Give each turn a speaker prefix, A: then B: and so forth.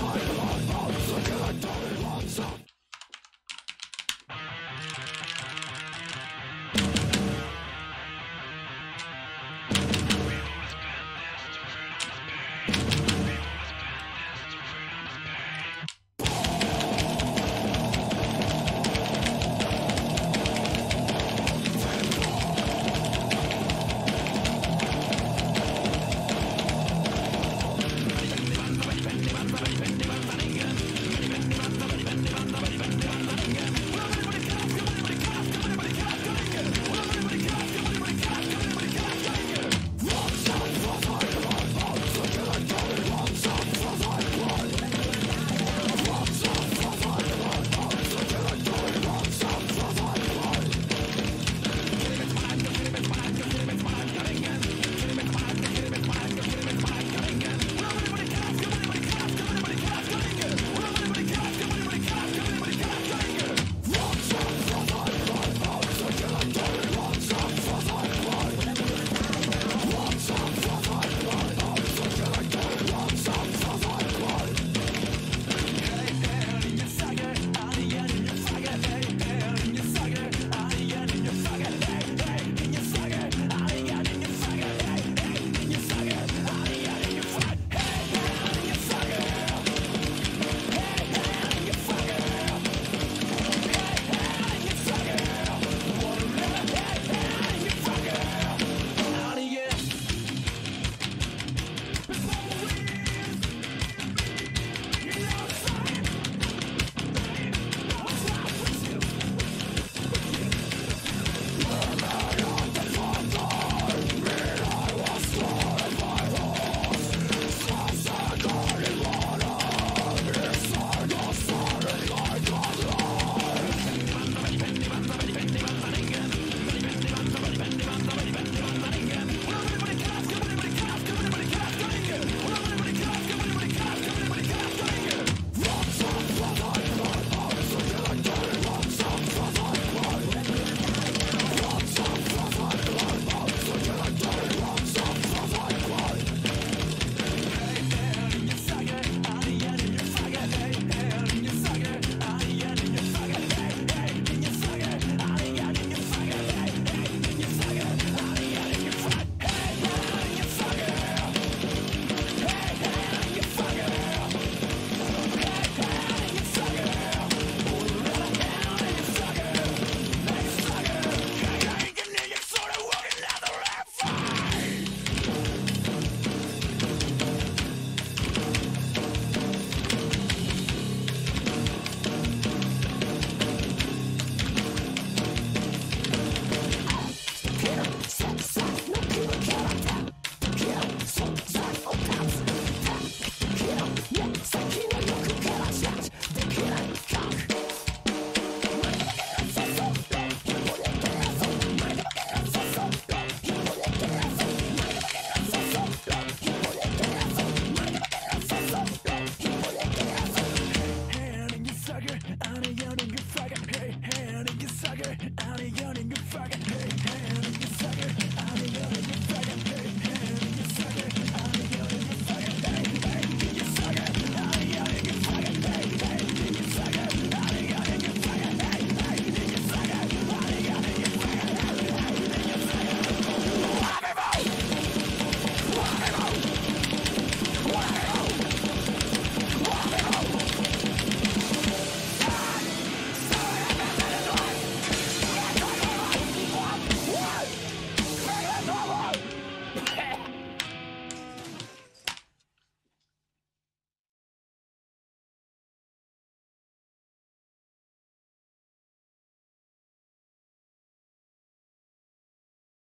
A: Fight.